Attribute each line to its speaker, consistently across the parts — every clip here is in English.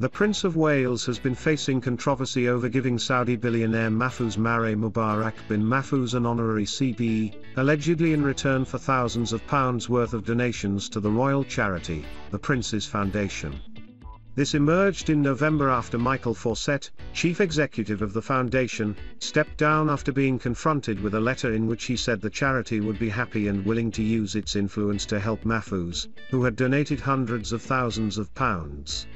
Speaker 1: The Prince of Wales has been facing controversy over giving Saudi billionaire Mahfouz Marei Mubarak bin Mahfouz an honorary CBE, allegedly in return for thousands of pounds worth of donations to the royal charity, the Prince's Foundation. This emerged in November after Michael Fawcett, chief executive of the foundation, stepped down after being confronted with a letter in which he said the charity would be happy and willing to use its influence to help Mahfouz, who had donated hundreds of thousands of pounds.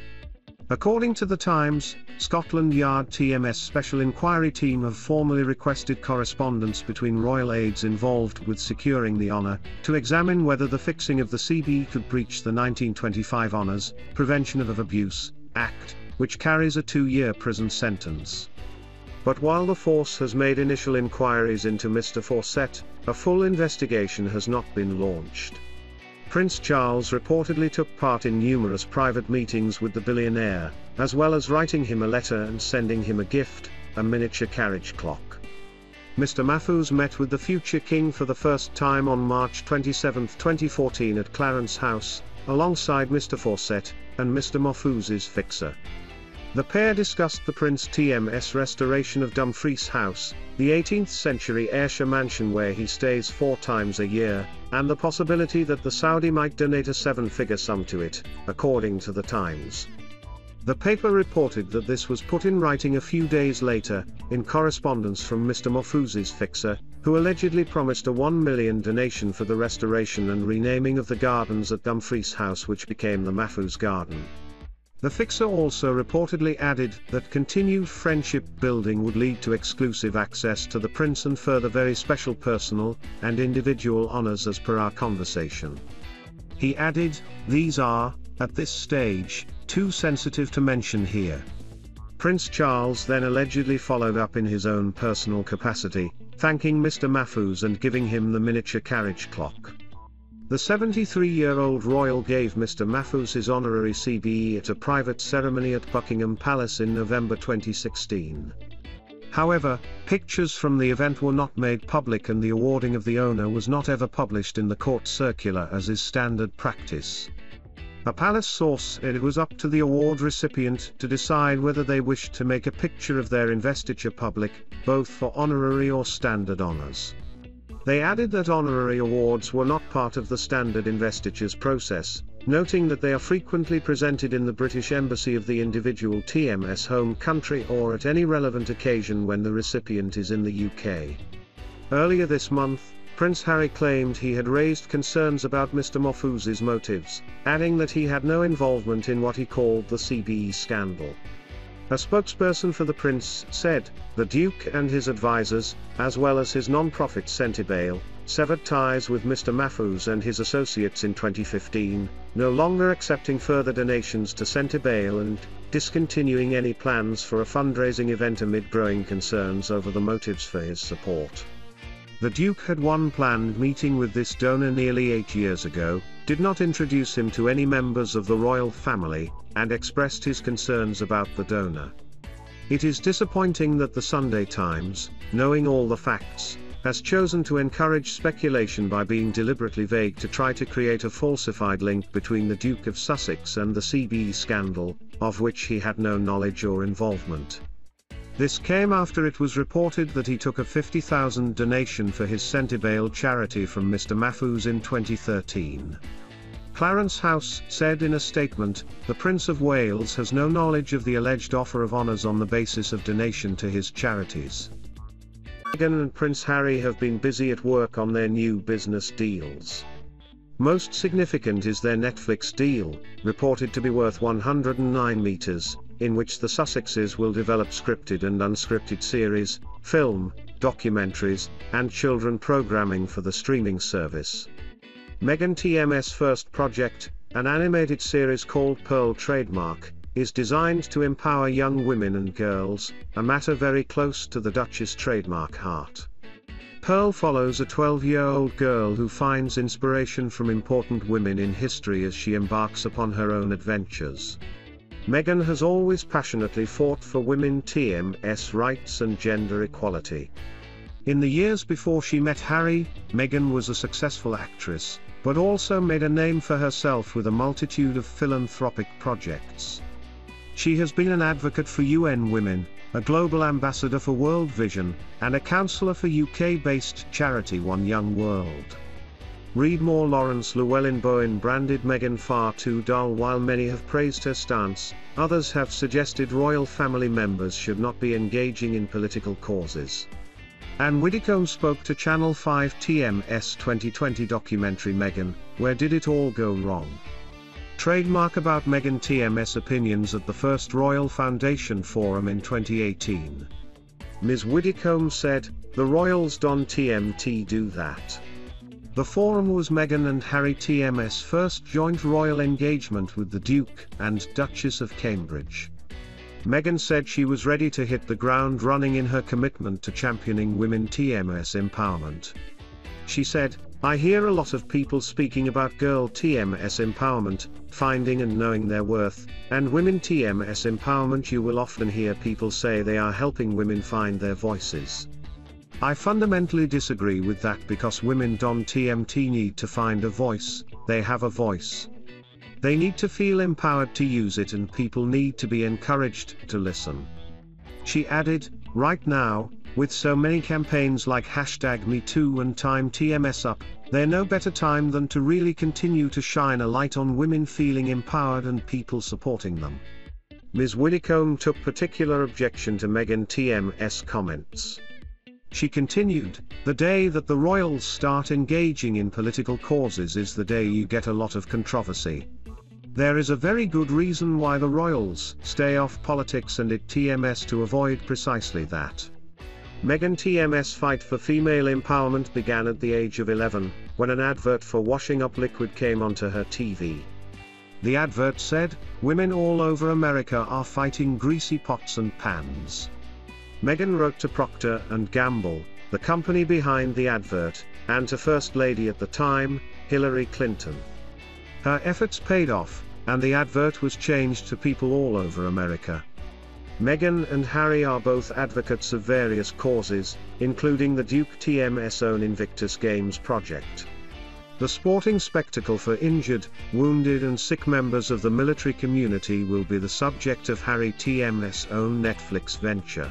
Speaker 1: According to the Times, Scotland Yard TMS Special Inquiry Team have formally requested correspondence between royal aides involved with securing the honour, to examine whether the fixing of the CBE could breach the 1925 Honours, Prevention of Abuse, Act, which carries a two-year prison sentence. But while the force has made initial inquiries into Mr. Fawcett, a full investigation has not been launched. Prince Charles reportedly took part in numerous private meetings with the billionaire, as well as writing him a letter and sending him a gift, a miniature carriage clock. Mr. Mahfouz met with the future king for the first time on March 27, 2014 at Clarence House, alongside Mr. Fawcett, and Mr. Mahfouz's fixer. The pair discussed the Prince TMS restoration of Dumfries House, the 18th century Ayrshire mansion where he stays four times a year, and the possibility that the Saudi might donate a seven-figure sum to it, according to the Times. The paper reported that this was put in writing a few days later, in correspondence from Mr. Mahfouz's fixer, who allegedly promised a 1 million donation for the restoration and renaming of the gardens at Dumfries House which became the Mahfouz Garden. The fixer also reportedly added that continued friendship building would lead to exclusive access to the prince and further very special personal and individual honors as per our conversation. He added, these are, at this stage, too sensitive to mention here. Prince Charles then allegedly followed up in his own personal capacity, thanking Mr. Mahfouz and giving him the miniature carriage clock. The 73-year-old royal gave Mr. Mahfouz his honorary CBE at a private ceremony at Buckingham Palace in November 2016. However, pictures from the event were not made public and the awarding of the owner was not ever published in the court circular as is standard practice. A palace source said it was up to the award recipient to decide whether they wished to make a picture of their investiture public, both for honorary or standard honors. They added that honorary awards were not part of the standard investitures process, noting that they are frequently presented in the British Embassy of the individual TMS home country or at any relevant occasion when the recipient is in the UK. Earlier this month, Prince Harry claimed he had raised concerns about Mr. Mahfouz's motives, adding that he had no involvement in what he called the CBE scandal. A spokesperson for the prince said, the Duke and his advisors, as well as his non-profit Sentebale, severed ties with Mr. Mahfouz and his associates in 2015, no longer accepting further donations to Sentebale and discontinuing any plans for a fundraising event amid growing concerns over the motives for his support. The Duke had one planned meeting with this donor nearly eight years ago, did not introduce him to any members of the royal family, and expressed his concerns about the donor. It is disappointing that the Sunday Times, knowing all the facts, has chosen to encourage speculation by being deliberately vague to try to create a falsified link between the Duke of Sussex and the CBE scandal, of which he had no knowledge or involvement. This came after it was reported that he took a 50,000 donation for his Sentebale charity from Mr. Mahfouz in 2013. Clarence House said in a statement, the Prince of Wales has no knowledge of the alleged offer of honours on the basis of donation to his charities. Meghan and Prince Harry have been busy at work on their new business deals. Most significant is their Netflix deal, reported to be worth 109 meters, in which the Sussexes will develop scripted and unscripted series, film, documentaries, and children programming for the streaming service. Meghan TMS' first project, an animated series called Pearl Trademark, is designed to empower young women and girls, a matter very close to the Duchess trademark heart. Pearl follows a 12-year-old girl who finds inspiration from important women in history as she embarks upon her own adventures. Meghan has always passionately fought for women TMS rights and gender equality. In the years before she met Harry, Meghan was a successful actress, but also made a name for herself with a multitude of philanthropic projects. She has been an advocate for UN Women, a global ambassador for World Vision, and a counsellor for UK-based charity One Young World. Read more Laurence Llewelyn-Bowen branded Meghan far too dull while many have praised her stance, others have suggested royal family members should not be engaging in political causes. Ann Widdecombe spoke to Channel 5 TMS 2020 documentary Meghan, Where Did It All Go Wrong? Trademark about Meghan TMS opinions at the first Royal Foundation Forum in 2018. Ms. Widdecombe said, The Royals don't TMT do that. The forum was Meghan and Harry TMS' first joint royal engagement with the Duke and Duchess of Cambridge. Meghan said she was ready to hit the ground running in her commitment to championing women TMS empowerment. She said, I hear a lot of people speaking about girl TMS empowerment, finding and knowing their worth, and women TMS empowerment. You will often hear people say they are helping women find their voices. I fundamentally disagree with that because women don't TMT need to find a voice, they have a voice. They need to feel empowered to use it and people need to be encouraged to listen. She added, right now, with so many campaigns like hashtag MeToo and Time TMS Up, there no better time than to really continue to shine a light on women feeling empowered and people supporting them. Ms. Widdecombe took particular objection to Meghan TMS comments. She continued, the day that the royals start engaging in political causes is the day you get a lot of controversy. There is a very good reason why the royals stay off politics and it TMS to avoid precisely that. Meghan TMS' fight for female empowerment began at the age of 11, when an advert for washing up liquid came onto her TV. The advert said, women all over America are fighting greasy pots and pans. Meghan wrote to Procter & Gamble, the company behind the advert, and to First Lady at the time, Hillary Clinton. Her efforts paid off, and the advert was changed to people all over America. Meghan and Harry are both advocates of various causes, including the Duke TMS own Invictus Games project. The sporting spectacle for injured, wounded and sick members of the military community will be the subject of Harry TMS own Netflix venture.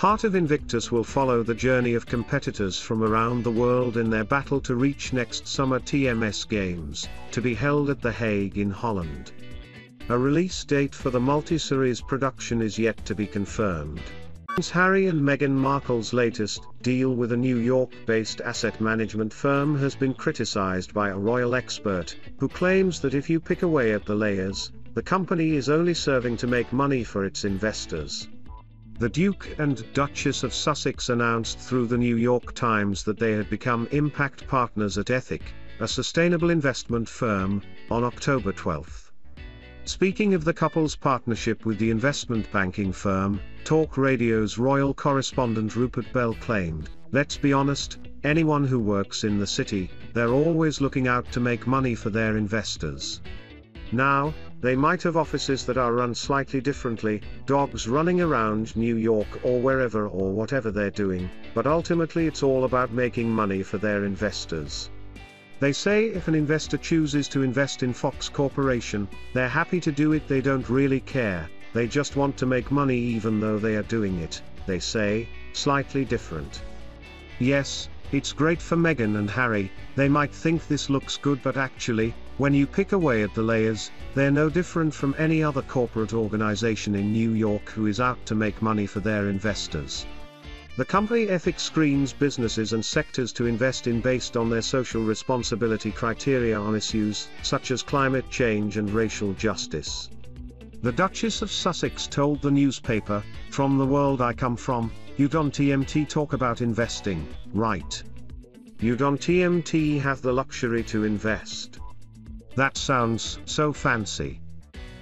Speaker 1: Part of Invictus will follow the journey of competitors from around the world in their battle to reach next summer TMS Games, to be held at The Hague in Holland. A release date for the multi-series production is yet to be confirmed. Harry and Meghan Markle's latest deal with a New York-based asset management firm has been criticized by a royal expert, who claims that if you pick away at the layers, the company is only serving to make money for its investors. The Duke and Duchess of Sussex announced through the New York Times that they had become impact partners at Ethic, a sustainable investment firm, on October 12. Speaking of the couple's partnership with the investment banking firm, Talk Radio's royal correspondent Rupert Bell claimed, let's be honest, anyone who works in the city, they're always looking out to make money for their investors. Now, they might have offices that are run slightly differently, dogs running around New York or wherever or whatever they're doing, but ultimately it's all about making money for their investors. They say if an investor chooses to invest in Fox Corporation, they're happy to do it they don't really care, they just want to make money even though they are doing it, they say, slightly different. Yes, it's great for Meghan and Harry, they might think this looks good but actually, when you pick away at the layers, they're no different from any other corporate organization in New York who is out to make money for their investors. The company Ethic screens businesses and sectors to invest in based on their social responsibility criteria on issues such as climate change and racial justice. The Duchess of Sussex told the newspaper, From the world I come from, you don't TMT talk about investing, right? You don't TMT have the luxury to invest. That sounds so fancy.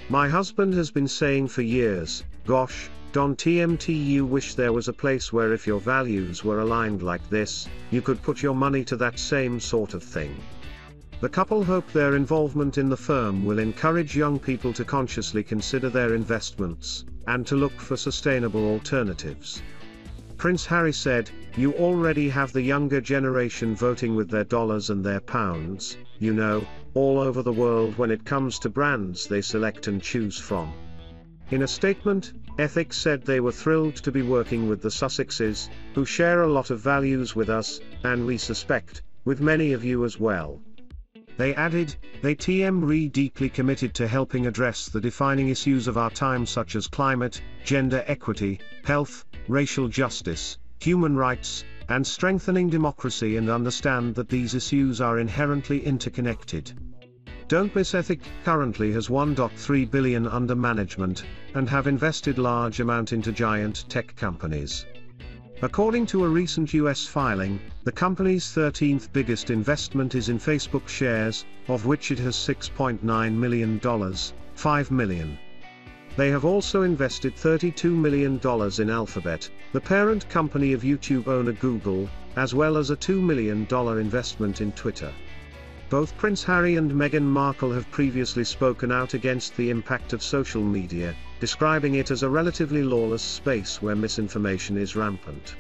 Speaker 1: My husband has been saying for years, gosh, Don TMT you wish there was a place where if your values were aligned like this, you could put your money to that same sort of thing. The couple hope their involvement in the firm will encourage young people to consciously consider their investments, and to look for sustainable alternatives. Prince Harry said, You already have the younger generation voting with their dollars and their pounds, you know, all over the world when it comes to brands they select and choose from. In a statement, Ethic said they were thrilled to be working with the Sussexes, who share a lot of values with us, and we suspect, with many of you as well. They added, they TM re deeply committed to helping address the defining issues of our time such as climate, gender equity, health, racial justice, human rights, and strengthening democracy and understand that these issues are inherently interconnected. Don't Miss Ethic currently has 1.3 billion under management, and have invested large amount into giant tech companies. According to a recent US filing, the company's 13th biggest investment is in Facebook shares, of which it has $6.9 million, 5 million. They have also invested $32 million in Alphabet, the parent company of YouTube owner Google, as well as a $2 million investment in Twitter. Both Prince Harry and Meghan Markle have previously spoken out against the impact of social media, describing it as a relatively lawless space where misinformation is rampant.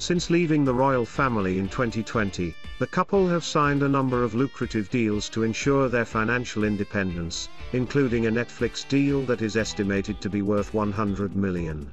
Speaker 1: Since leaving the royal family in 2020, the couple have signed a number of lucrative deals to ensure their financial independence, including a Netflix deal that is estimated to be worth 100 million.